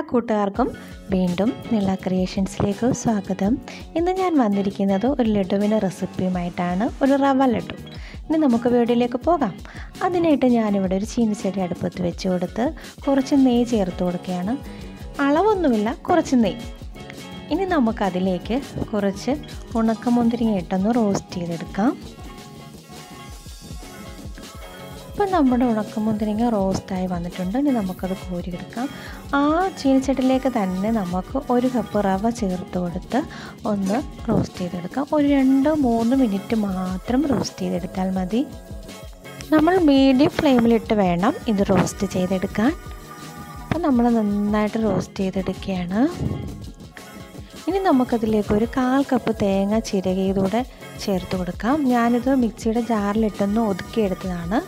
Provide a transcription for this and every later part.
കൂട്ടുകാർക്കും വീണ്ടും നിള ക്രിയേഷൻസിലേക്ക് സ്വാഗതം. ഇന്ന് ഞാൻ വന്നിരിക്കുന്നത് ഒരു ലഡുവിന്റെ റെസിപ്പിയുമായിട്ടാണ് ഒരു റവ ലഡു. ഇനി നമുക്ക് വീടിലേക്ക് പോകാം. അതിനായിട്ട് ഞാനിവിടെ ഒരു ചീനിച്ചെടി അടുപ്പത്ത് വെച്ച് കൊടുത്ത് കുറച്ച് നെയ്യ് ചേർത്ത് കൊടുക്കുകയാണ്. അളവൊന്നുമില്ല കുറച്ച് നെയ്യ്. ഇനി നമുക്കതിലേക്ക് കുറച്ച് ഉണക്കമുന്തിരിങ്ങ ഇട്ടൊന്ന് റോസ്റ്റ് ചെയ്തെടുക്കാം. ഇപ്പം നമ്മുടെ ഉണക്കമുന്തിരിങ്ങ റോസ്റ്റായി വന്നിട്ടുണ്ട്. ഇനി നമുക്കത് കോരിയെടുക്കാം. ആ ചീനിച്ചട്ടിലേക്ക് തന്നെ നമുക്ക് ഒരു കപ്പ് റവ ചേർത്ത് കൊടുത്ത് ഒന്ന് റോസ്റ്റ് ചെയ്തെടുക്കാം. ഒരു രണ്ട് മൂന്ന് മിനിറ്റ് മാത്രം റോസ്റ്റ് ചെയ്തെടുത്താൽ മതി. നമ്മൾ മീഡിയം ഫ്ലെയിമിലിട്ട് വേണം ഇത് റോസ്റ്റ് ചെയ്തെടുക്കാൻ. അപ്പം നമ്മൾ നന്നായിട്ട് റോസ്റ്റ് ചെയ്തെടുക്കുകയാണ്. ഇനി നമുക്കതിലേക്ക് ഒരു കാൽ കപ്പ് തേങ്ങ ചിരകിയതൂടെ ചേർത്ത് കൊടുക്കാം. ഞാനിത് മിക്സിയുടെ ജാറിലിട്ടൊന്ന് ഒതുക്കിയെടുത്തതാണ്.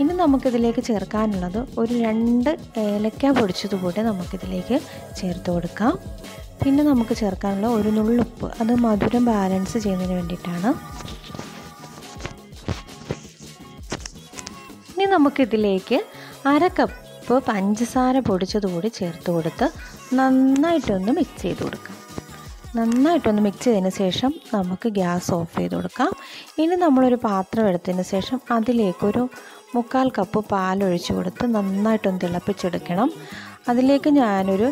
ഇനി നമുക്കിതിലേക്ക് ചേർക്കാനുള്ളത് ഒരു രണ്ട് ഏലക്ക പൊടിച്ചതുകൂടി നമുക്കിതിലേക്ക് ചേർത്ത് കൊടുക്കാം. പിന്നെ നമുക്ക് ചേർക്കാനുള്ള ഒരു നുള്ളുപ്പ് അത് മധുരം ബാലൻസ് ചെയ്യുന്നതിന് വേണ്ടിയിട്ടാണ്. ഇനി നമുക്കിതിലേക്ക് അര കപ്പ് പഞ്ചസാര പൊടിച്ചതുകൂടി ചേർത്ത് കൊടുത്ത് നന്നായിട്ടൊന്ന് മിക്സ് ചെയ്ത് കൊടുക്കാം. നന്നായിട്ടൊന്ന് മിക്സ് ചെയ്തതിന് ശേഷം നമുക്ക് ഗ്യാസ് ഓഫ് ചെയ്ത് കൊടുക്കാം. ഇനി നമ്മളൊരു പാത്രം എടുത്തതിന് ശേഷം അതിലേക്കൊരു മുക്കാൽ കപ്പ് പാലൊഴിച്ച് കൊടുത്ത് നന്നായിട്ടൊന്ന് തിളപ്പിച്ചെടുക്കണം. അതിലേക്ക് ഞാനൊരു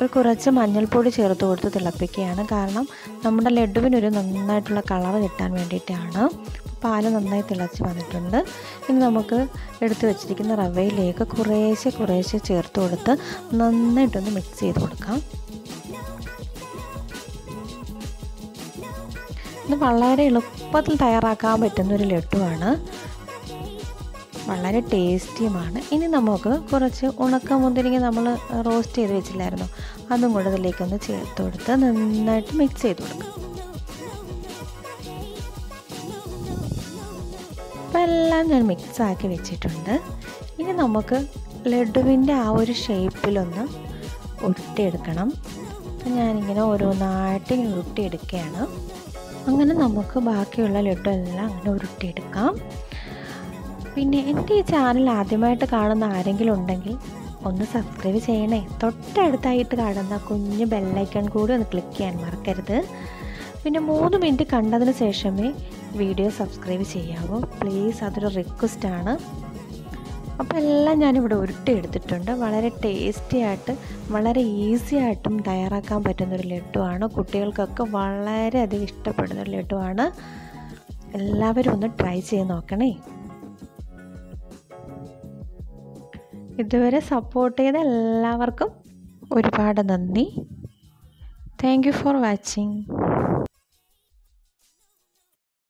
ഒരു കുറച്ച് മഞ്ഞൾപ്പൊടി ചേർത്ത് കൊടുത്ത് തിളപ്പിക്കുകയാണ്. കാരണം നമ്മുടെ ലഡുവിനൊരു നന്നായിട്ടുള്ള കളർ കിട്ടാൻ വേണ്ടിയിട്ടാണ്. പാൽ നന്നായി തിളച്ച് വന്നിട്ടുണ്ട്. ഇനി നമുക്ക് എടുത്തു വെച്ചിരിക്കുന്ന റവയിലേക്ക് കുറേശ്ശെ കുറേശ്ശെ ചേർത്ത് കൊടുത്ത് നന്നായിട്ടൊന്ന് മിക്സ് ചെയ്ത് കൊടുക്കാം. ഇത് വളരെ എളുപ്പത്തിൽ തയ്യാറാക്കാൻ പറ്റുന്ന ഒരു ലഡുവാണ്. വളരെ ടേസ്റ്റിയുമാണ്. ഇനി നമുക്ക് കുറച്ച് ഉണക്ക മുന്തിരിങ്ങ നമ്മൾ റോസ്റ്റ് ചെയ്ത് വെച്ചില്ലായിരുന്നു? അതും കൂടെ ഇതിലേക്കൊന്ന് ചേർത്ത് കൊടുത്ത് നന്നായിട്ട് മിക്സ് ചെയ്ത് കൊടുക്കാം. അപ്പം എല്ലാം ഞാൻ മിക്സ് ആക്കി വെച്ചിട്ടുണ്ട്. ഇനി നമുക്ക് ലഡുവിന്റെ ആ ഒരു ഷേപ്പിലൊന്ന് ഉരുട്ടിയെടുക്കണം. ഞാനിങ്ങനെ ഓരോന്നായിട്ട് ഇങ്ങനെ ഉരുട്ടിയെടുക്കുകയാണ്. അങ്ങനെ നമുക്ക് ബാക്കിയുള്ള ലഡു എല്ലാം അങ്ങനെ ഉരുട്ടിയെടുക്കാം. പിന്നെ എന്റെ ഈ ചാനൽ ആദ്യമായിട്ട് കാണുന്ന ആരെങ്കിലും ഉണ്ടെങ്കിൽ ഒന്ന് സബ്സ്ക്രൈബ് ചെയ്യണേ. തൊട്ടടുത്തായിട്ട് കാണുന്ന കുഞ്ഞ് ബെല്ലൈക്കൺ കൂടി ഒന്ന് ക്ലിക്ക് ചെയ്യാൻ മറക്കരുത്. പിന്നെ മൂന്ന് മിനിറ്റ് കണ്ടതിന് ശേഷമേ വീഡിയോ സബ്സ്ക്രൈബ് ചെയ്യാവൂ. പ്ലീസ് അതൊരു റിക്വസ്റ്റാണ് അപ്പോൾ എല്ലാം ഞാനിവിടെ ഉരുട്ടി എടുത്തിട്ടുണ്ട് വളരെ ടേസ്റ്റി ആയിട്ട് വളരെ ഈസി ആയിട്ടും തയ്യാറാക്കാൻ പറ്റുന്നൊരു ലഡുവാണ് കുട്ടികൾക്കൊക്കെ വളരെയധികം ഇഷ്ടപ്പെടുന്ന ഒരു ലഡുവാണ് എല്ലാവരും ഒന്ന് ട്രൈ ചെയ്ത് നോക്കണേ. ഇതുവരെ സപ്പോർട്ട് ചെയ്ത എല്ലാവർക്കും ഒരുപാട് നന്ദി. Thank you for watching